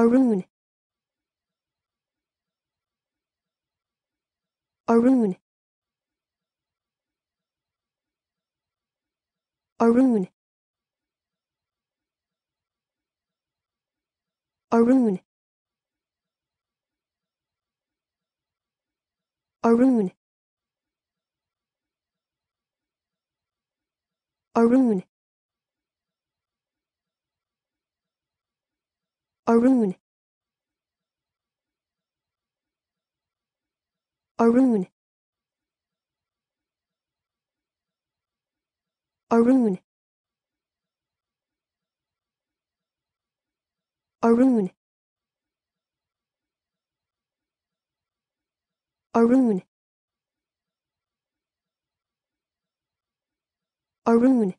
Arun. Arun. Arun. Arun. Arun. Arun Arun. Arun. Arun. Arun. Arun. Arun